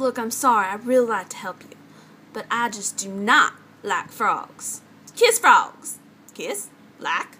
Look, I'm sorry. I really like to help you. But I just do not like frogs. Kiss frogs. Kiss? Like?